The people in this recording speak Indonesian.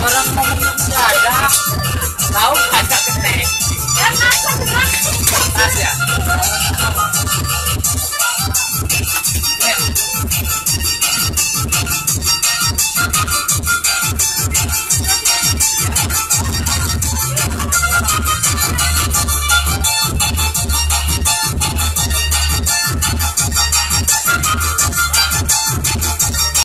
orang mau menang dadak tahu